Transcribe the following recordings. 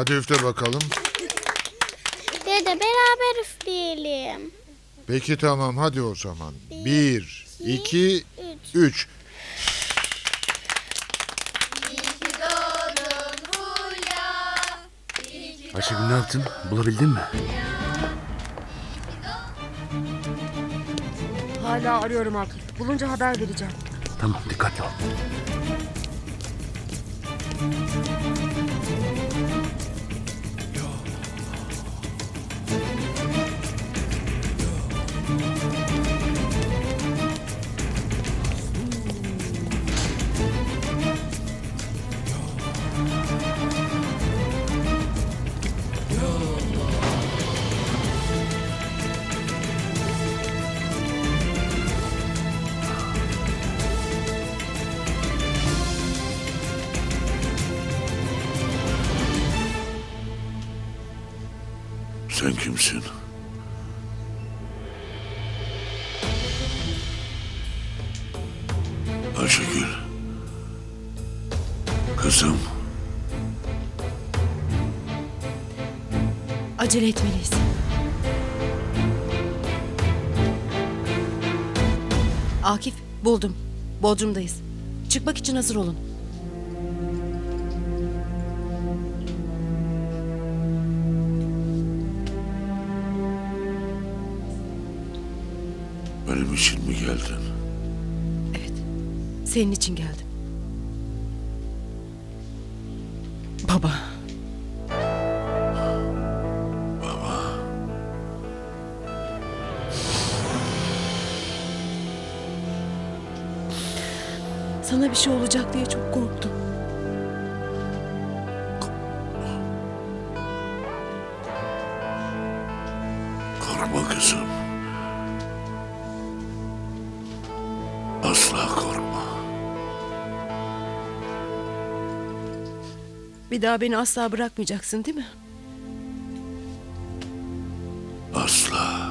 Hadi üfle bakalım. Dede beraber üfleyelim. Peki tamam hadi o zaman. Bir, iki, üç. Ayşegül ne yaptın? Bulabildin mi? Hala arıyorum Akif. Bulunca haber vereceğim. Tamam dikkatli ol. Sen kimsin? Ayşegül. Kızım. Acele etmeliyiz. Akif buldum. Bodrum'dayız. Çıkmak için hazır olun. Senin için geldim. Baba. Sana bir şey olacak diye çok korktum. Bir daha beni asla bırakmayacaksın değil mi? Asla.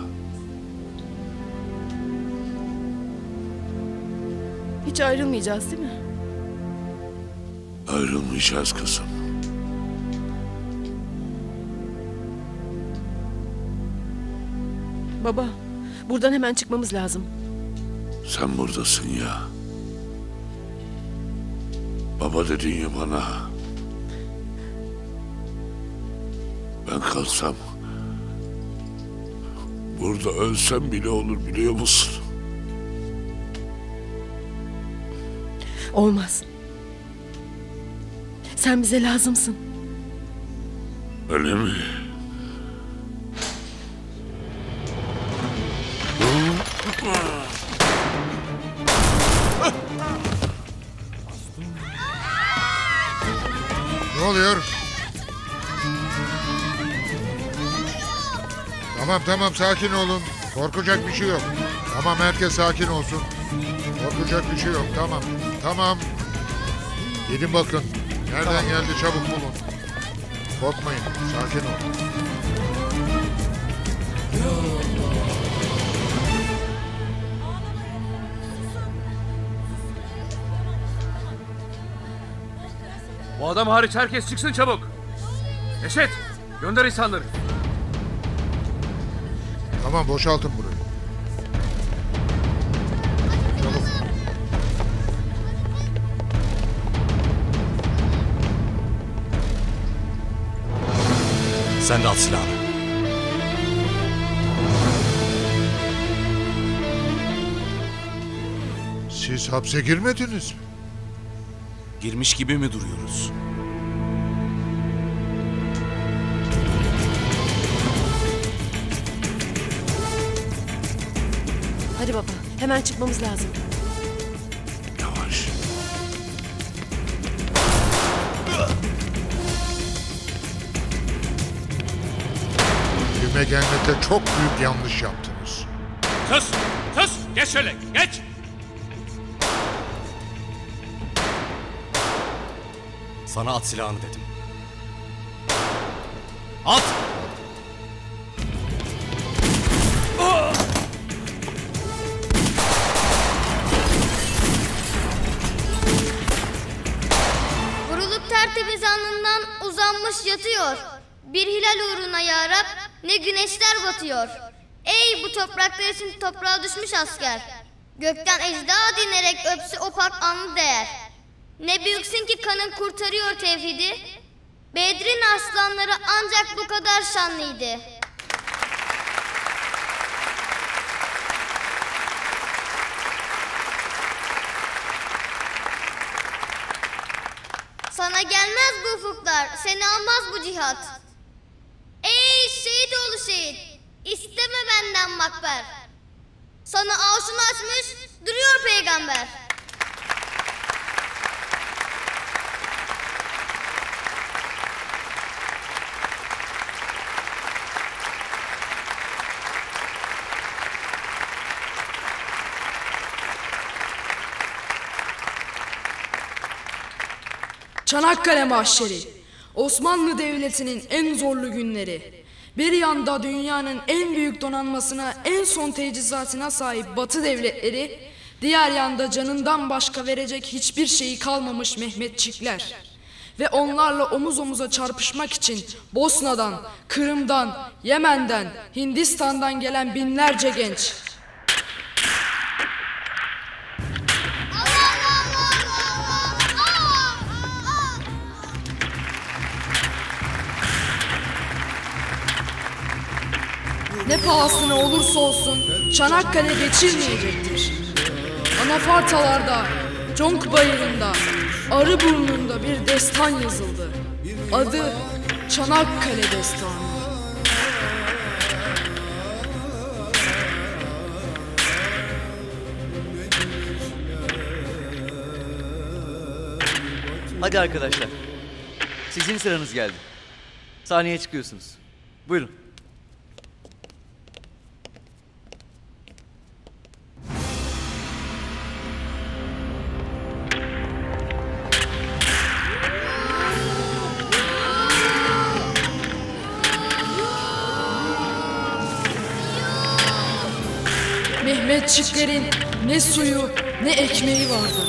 Hiç ayrılmayacağız değil mi? Ayrılmayacağız kızım. Baba, buradan hemen çıkmamız lazım. Sen buradasın ya. Baba dedin ya bana. Kalsam... Burada ölsem bile olur biliyor musun? Olmaz. Sen bize lazımsın. Öyle mi? Tamam tamam sakin olun. Korkacak bir şey yok. Tamam herkes sakin olsun. Korkacak bir şey yok tamam. Tamam. Gidin bakın. Nereden geldi çabuk bulun. Korkmayın sakin olun. Bu adam hariç herkes çıksın çabuk. Eşet gönder insanları. Tamam boşaltın burayı. Çabuk. Sen de al silahını. Siz hapse girmediniz mi? Girmiş gibi mi duruyoruz? Hemen çıkmamız lazım. Yavaş. Güme gelmekte çok büyük yanlış yaptınız. Sus sus geç şöyle geç. Sana at silahını dedim. At! Yatıyor. Bir hilal uğruna ya Rab ne güneşler batıyor. Ey bu topraklar için toprağa düşmüş asker. Gökten ecda dinerek öpsü o pak anlı değer. Ne büyüksün ki kanın kurtarıyor tevhidi. Bedrin aslanları ancak bu kadar şanlıydı. Sana gelmez bu ufuklar, seni almaz bu cihat. Ey şehit oğlu şehit, isteme benden makber. Sana avşunu açmış, duruyor peygamber. Çanakkale Mahşeri. Osmanlı Devleti'nin en zorlu günleri. Bir yanda dünyanın en büyük donanmasına, en son teçhizatına sahip Batı devletleri, diğer yanda canından başka verecek hiçbir şeyi kalmamış Mehmetçikler. Ve onlarla omuz omuza çarpışmak için Bosna'dan, Kırım'dan, Yemen'den, Hindistan'dan gelen binlerce genç, Ne pahasına olursa olsun Çanakkale geçilmeyecektir. Anafartalarda, Conk Bayırı'nda, Arıburnu'nda bir destan yazıldı. Adı Çanakkale Destanı. Hadi arkadaşlar. Sizin sıranız geldi. Sahneye çıkıyorsunuz. Buyurun. Mehmetçiklerin ne suyu ne ekmeği vardı.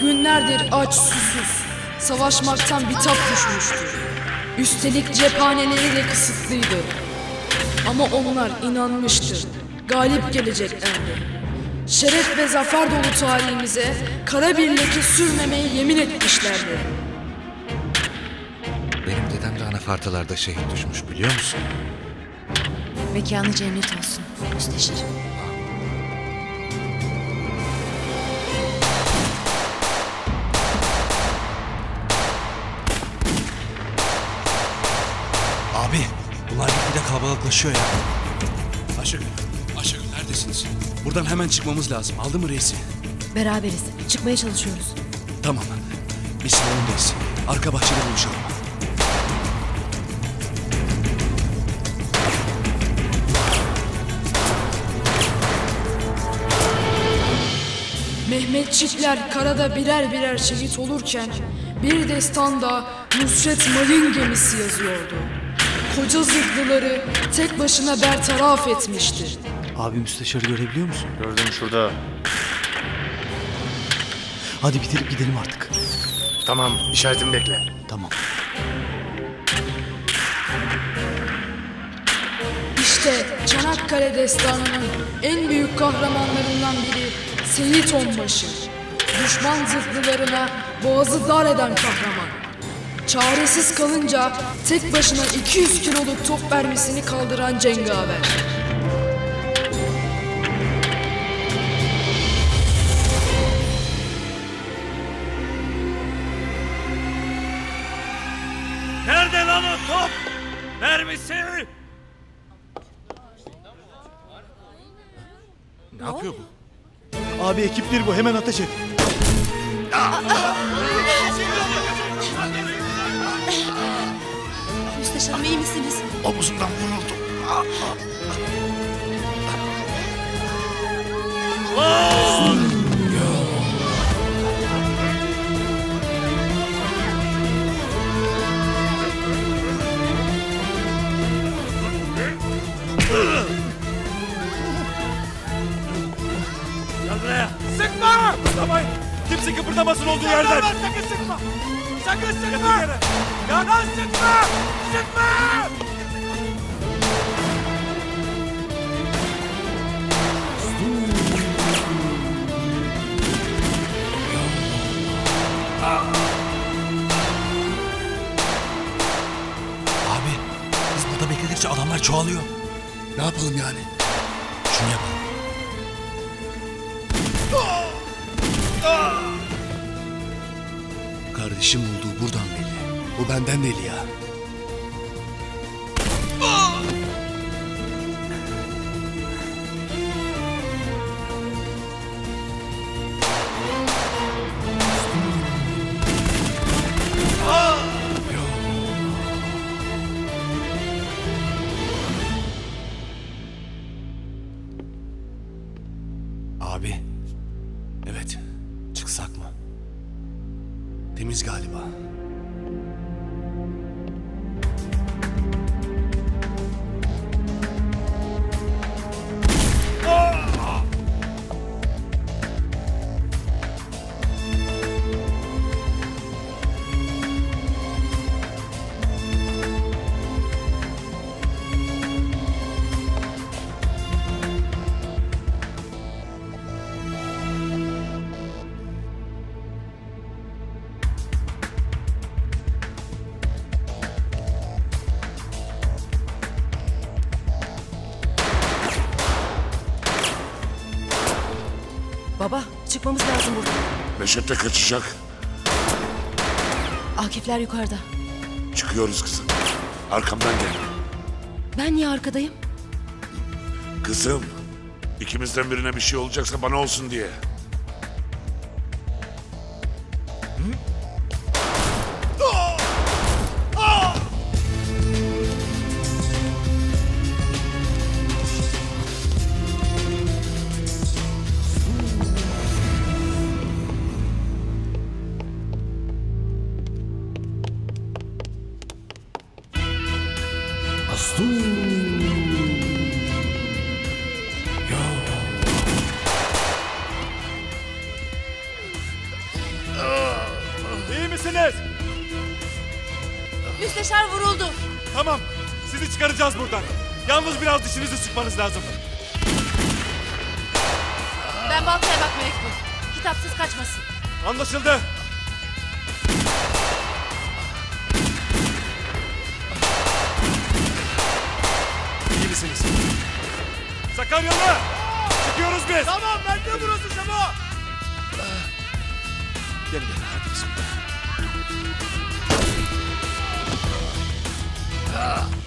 Günlerdir aç susuz, savaşmaktan bitap düşmüştü. Üstelik cephaneleri de kısıtlıydı. Ama onlar inanmıştı. Galip geleceklerdi. Şeref ve zafer dolu tarihimize kara bir leke sürmemeyi yemin etmişlerdi. Benim dedem de anafartalarda şehit düşmüş biliyor musun? Mekanı cennet olsun. Müsteşar. Kalabalıklaşıyor ya. Ayşegül, Ayşegül neredesiniz? Buradan hemen çıkmamız lazım. Aldı mı reisi? Beraberiz. Çıkmaya çalışıyoruz. Tamam. Biz salondayız. Arka bahçede buluşalım. Mehmetçikler karada birer birer şehit olurken bir destanda Nusret Mayın gemisi yazıyordu. Koca zırhlıları tek başına bertaraf etmişti. Abi müsteşarı görebiliyor musun? Gördüm şurada. Hadi bitirip gidelim artık. Tamam işaretimi bekle. Tamam. İşte Çanakkale destanının en büyük kahramanlarından biri Seyit Onbaşı. Düşman zırhlılarına boğazı dar eden kahraman. Çaresiz kalınca tek başına 200 kiloluk top mermisini kaldıran cengaver. Nerede lan o top? Mermisi? Ne yapıyor bu? Abi ekip bir bu hemen ateş et. Omuzumdan vuruldu. Gel buraya. Sıkma! Kimse kıpırdamasın olduğu yerden. Sakın sıkma! sakın sıkma! Yalan sıkma! Sıkma! Adamlar çoğalıyor. Ne yapalım yani? Şunu yapalım. Kardeşim olduğu buradan belli. Bu benden deli ya. Çıkmamız lazım buradan. Neşet de kaçacak. Akifler yukarıda. Çıkıyoruz kızım. Arkamdan gel. Ben niye arkadayım? Kızım. ikimizden birine bir şey olacaksa bana olsun diye. Biraz dişinizi sıkmanız lazım. Ben baltaya bakmaya gidiyorum. Kitapsız kaçmasın. Anlaşıldı. İyi misiniz? Sakaryalı! Çıkıyoruz biz! Tamam ben de burası Şamo! Gel gel hadi bismillah. Neredesin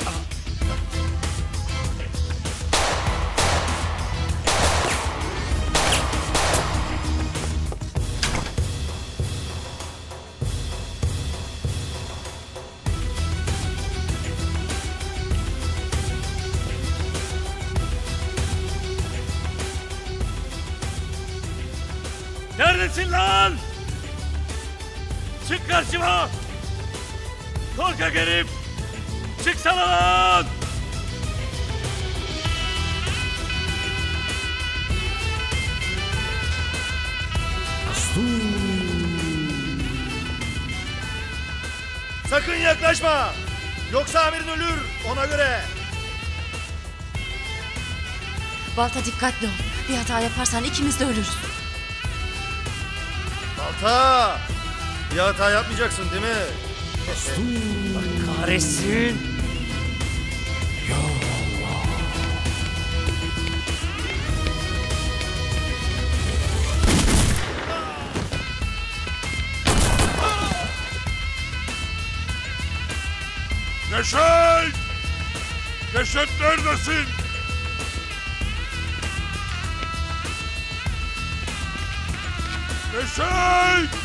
karşıma! Korkak herif! Çıksana lan! Sakın yaklaşma! Yoksa amirin ölür ona göre. Balta dikkatli ol. Bir hata yaparsan ikimiz de ölürüz. Balta! Bir hata yapmayacaksın değil mi? Bak kahretsin! Neşet! Neşet neredesin? Neşet!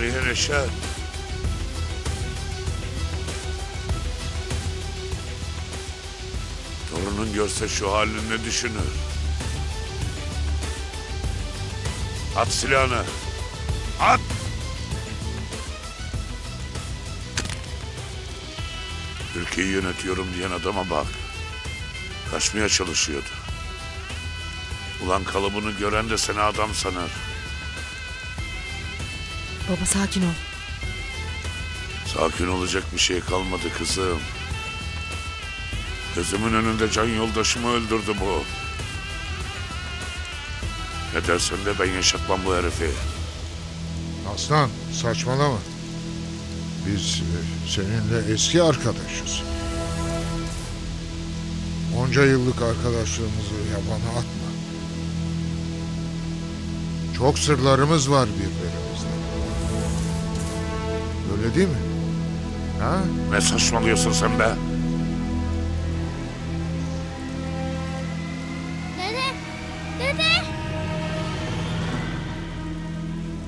Nereye Neşet? Torunun görse şu halini ne düşünür? At silahını. At! Ülkeyi yönetiyorum diyen adama bak. Kaçmaya çalışıyordu. Ulan kalıbını gören de seni adam sanar. Baba sakin ol. Sakin olacak bir şey kalmadı kızım. Gözümün önünde can yoldaşımı öldürdü bu. Ne dersen de ben yaşatmam bu herifi. Aslan saçmalama. Biz e, seninle eski arkadaşız. Onca yıllık arkadaşlığımızı yabana atma. Çok sırlarımız var birbirimizle. Öyle değil mi? Ha? Ne saçmalıyorsun sen be? Dede, dede,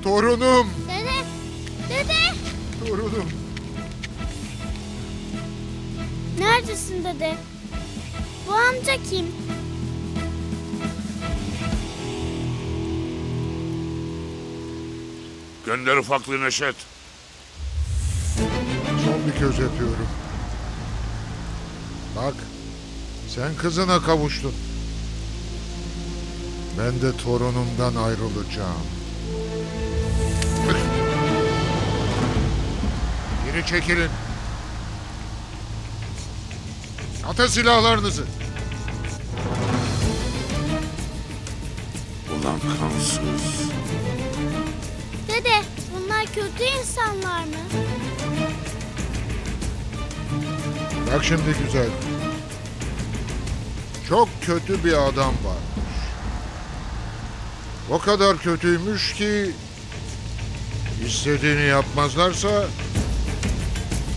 Torunum, dede, dede. torunum. Neredesin dede? Bu amca kim? Gönder ufaklığı Neşet. Son bir göz yapıyorum. Bak, sen kızına kavuştun. Ben de torunumdan ayrılacağım. Geri çekilin. Atın silahlarınızı. Ulan kansız. Dede, bunlar kötü insanlar mı? Bak şimdi güzel. Çok kötü bir adam varmış. O kadar kötüymüş ki istediğini yapmazlarsa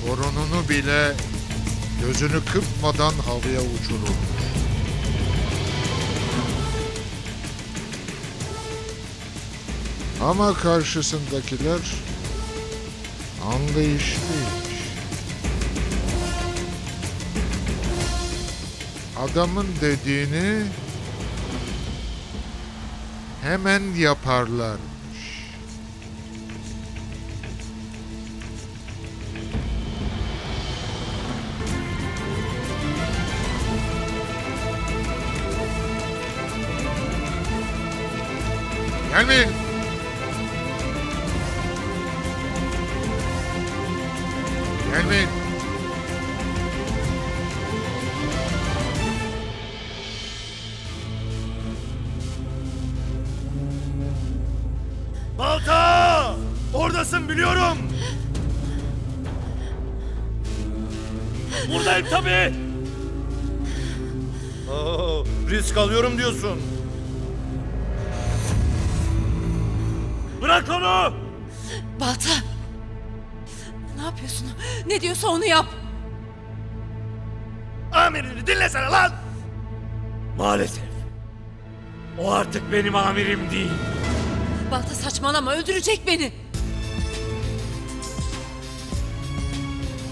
torununu bile gözünü kırpmadan havaya uçurur. Ama karşısındakiler anlayışlıymış. Adamın dediğini hemen yaparlarmış. Gelmeyin. Gelmeyin. Tabii. Oo, risk alıyorum diyorsun. Bırak onu! Balta. Ne yapıyorsun? Ne diyorsa onu yap. Amirini dinlesene lan! Maalesef. O artık benim amirim değil. Balta saçmalama öldürecek beni.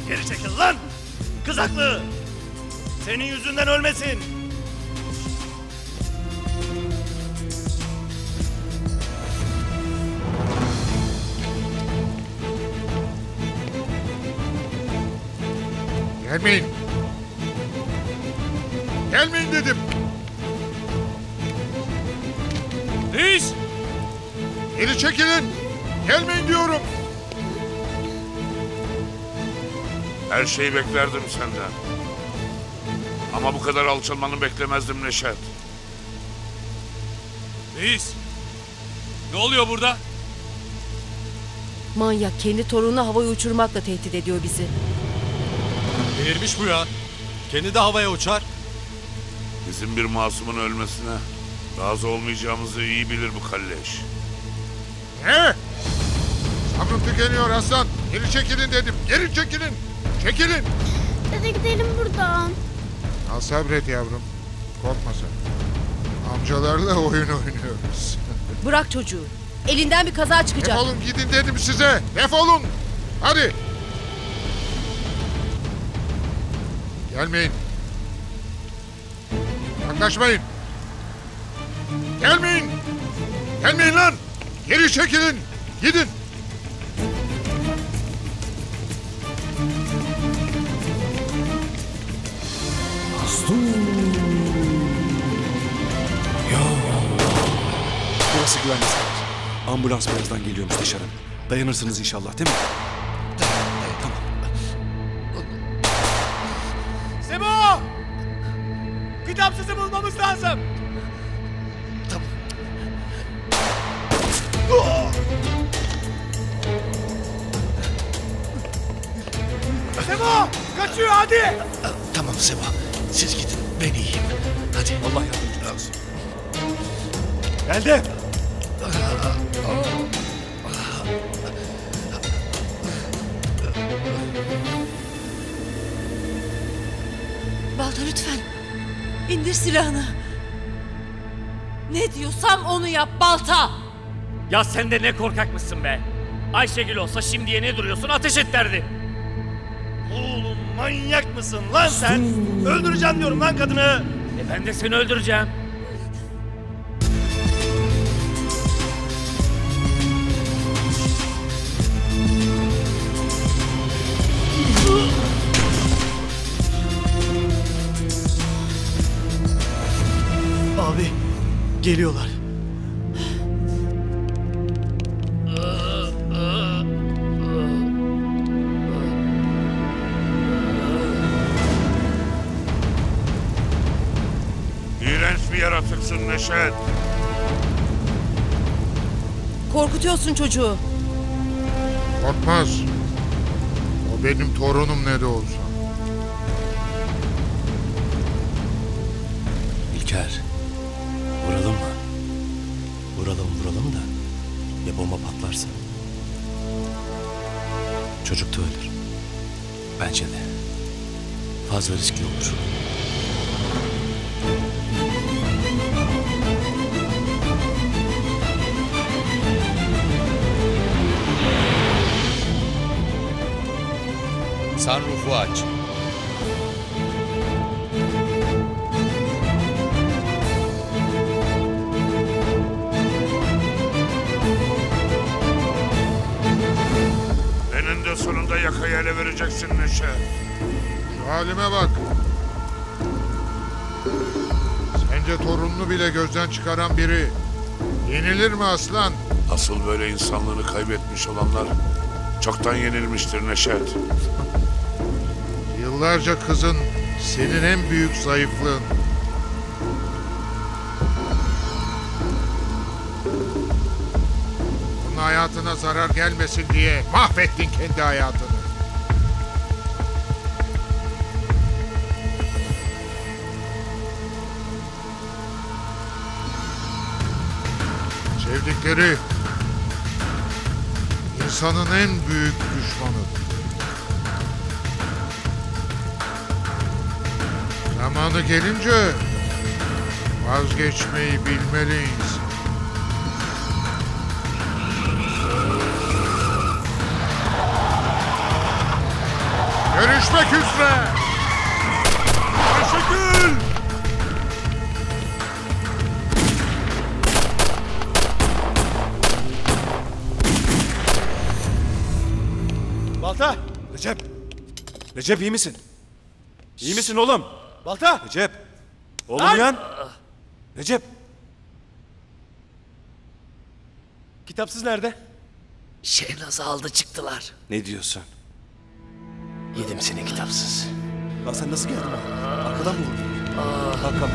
Geri çekil lan! Kızaklı! Senin yüzünden ölmesin! Gelmeyin. Gelmeyin dedim. Reis! Geri çekilin. Gelmeyin diyorum. Her şeyi beklerdim senden. Ama bu kadar alçalmanı beklemezdim Neşet. Reis! Ne oluyor burada? Manyak kendi torununu havaya uçurmakla tehdit ediyor bizi. Delirmiş bu ya. Kendi de havaya uçar. Bizim bir masumun ölmesine razı olmayacağımızı iyi bilir bu kalleş. Ne? Sabrım tükeniyor aslan. Geri çekilin dedim. Geri çekilin. Çekilin. Dede gidelim buradan. Al sabret yavrum. Korkma sen. Amcalarla oyun oynuyoruz. Bırak çocuğu. Elinden bir kaza çıkacak. Defolun gidin dedim size. Defolun. Hadi. Gelmeyin. Yaklaşmayın. Gelmeyin. Gelmeyin lan. Geri çekilin. Gidin. Dostum. Ya Burası güvenli. Ambulans birazdan geliyor müsteşarım. Dayanırsınız inşallah değil mi? Geldi. Balta lütfen. İndir silahını. Ne diyorsam onu yap Balta. Ya sen de ne korkakmışsın be. Ayşegül olsa şimdiye ne duruyorsun ateş et derdi. Oğlum manyak mısın lan sen? Öldüreceğim diyorum lan kadını. E ben de seni öldüreceğim. Geliyorlar. İğrenç bir yaratıksın Neşet. Korkutuyorsun çocuğu. Korkmaz. O benim torunum ne de olsa. İlker. Vuralım mı? Vuralım vuralım da. Ya bomba patlarsa? Çocuk da ölür. Bence de. Fazla riskli olur. Sunroof'u aç. Vereceksin Neşet. Şu halime bak. Sence torununu bile gözden çıkaran biri yenilir mi aslan? Asıl böyle insanlığını kaybetmiş olanlar çoktan yenilmiştir Neşet. Yıllarca kızın senin en büyük zayıflığın. Onun hayatına zarar gelmesin diye mahvettin kendi hayatını. Sevdikleri insanın en büyük düşmanıdır. Zamanı gelince vazgeçmeyi bilmeliyiz. Görüşmek üzere. Recep. Recep iyi misin? İyi misin oğlum? Balta! Recep. Oğlum Lan! uyan. Recep. Kitapsız nerede? Şehnaz'ı aldı çıktılar. Ne diyorsun? Yedim seni kitapsız. Lan sen nasıl geldin? Arkadan mı vurdun? Kalk kalk.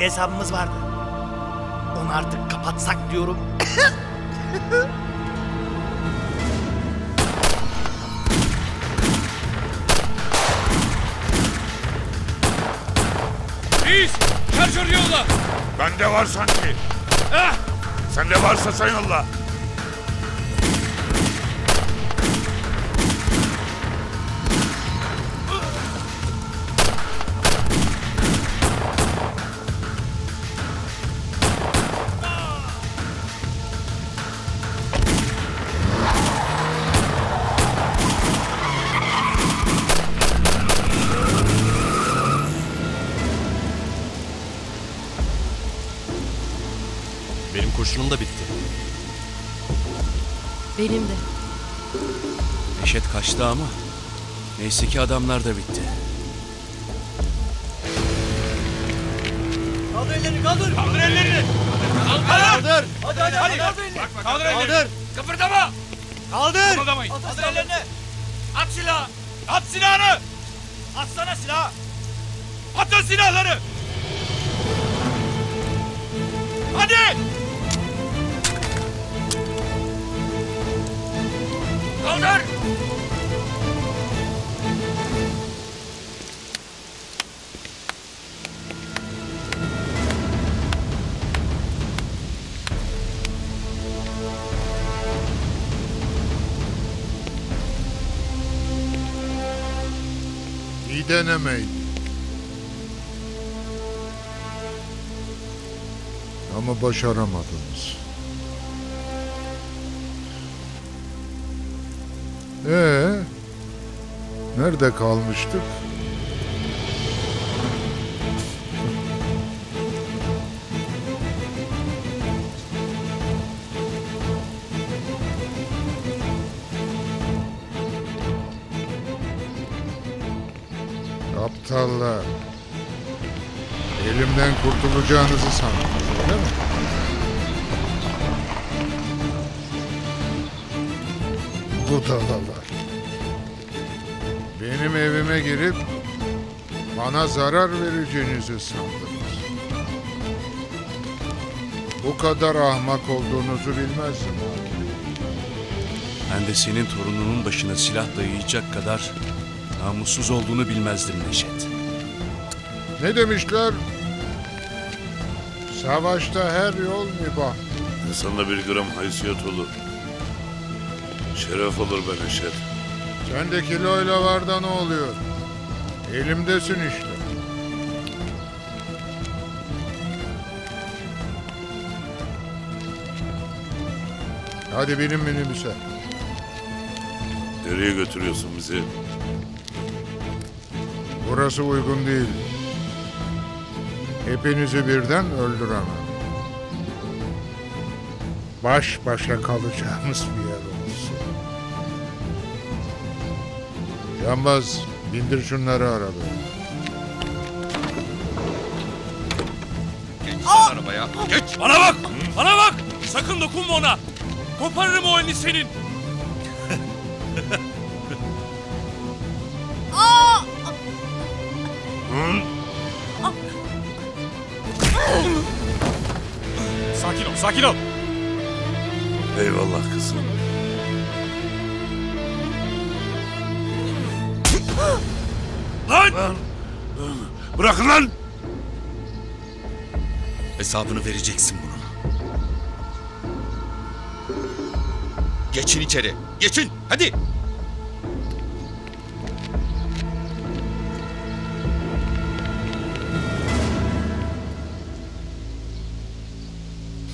Bir hesabımız vardı. Onu artık kapatsak diyorum. Reis! Şarjör yolla! Bende var sanki. Ah! Sende varsa sen yolla. Benim de. Neşet kaçtı ama neyse ki adamlar da bitti. Kaldır ellerini kaldır. Kaldır ellerini! Kaldır. Hadi hadi hadi. Kaldır ellerini! Kaldır ellerini! Kaldır. Kıpırdama! Kaldır. Kıpırdamayın! Kaldır ellerini. At silahı! At silahını! Atsana silahı. Atın silahları! Hadi! Kaldır! İyi denemeydi. Ama başaramadınız. Ee, nerede kalmıştık? Aptallar. Elimden kurtulacağınızı sandınız öyle mi? Budalalar. Benim evime girip bana zarar vereceğinizi sandınız. Bu kadar ahmak olduğunuzu bilmezdim hakim. Ben de senin torununun başına silah dayayacak kadar namussuz olduğunu bilmezdim Neşet. Ne demişler? Savaşta her yol mübah. İnsanda bir gram haysiyet olur. Şeref olur be Neşet. Sen de kiloyla var da ne oluyor? Elimdesin işte. Hadi benim minibüse. Nereye götürüyorsun bizi? Burası uygun değil. Hepinizi birden öldüremem. Baş başa kalacağımız bir yer Yambaz, bindir şunları arabaya. arabaya. Geç! Bana bak! Bana bak! Sakın dokunma ona! Koparırım o elini senin! Sakin ol, sakin ol. Hesabını vereceksin bunu. Geçin içeri. Geçin. Hadi.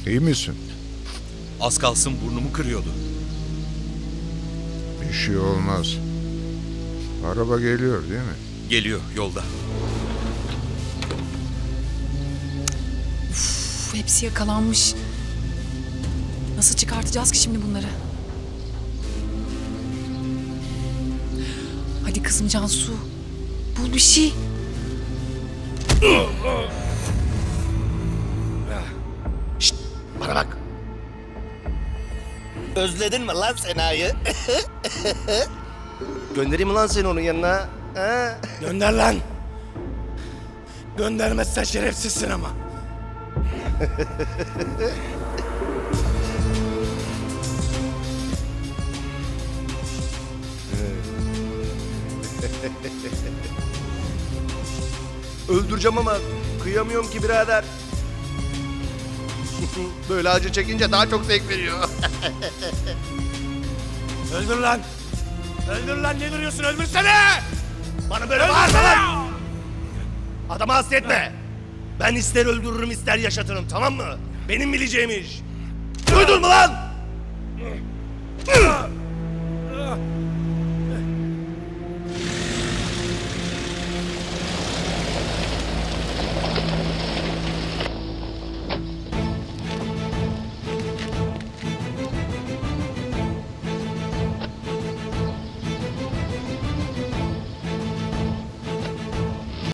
İyi misin? Az kalsın burnumu kırıyordu. Bir şey olmaz. Araba geliyor değil mi? Geliyor yolda. Hepsi yakalanmış. Nasıl çıkartacağız ki şimdi bunları? Hadi kızım Cansu. Bul bir şey. Şşt, bana bak. Özledin mi lan Sena'yı? Göndereyim mi lan seni onun yanına? Ha? Gönder lan. Göndermezsen şerefsizsin ama. Öldüreceğim ama kıyamıyorum ki birader. Böyle acı çekince daha çok zevk veriyor. Öldür lan. Öldür lan ne duruyorsun öldürsene. Bana böyle bağırma lan! Adamı hasretme. Ben ister öldürürüm ister yaşatırım tamam mı? Benim bileceğim iş. Duydun mu lan?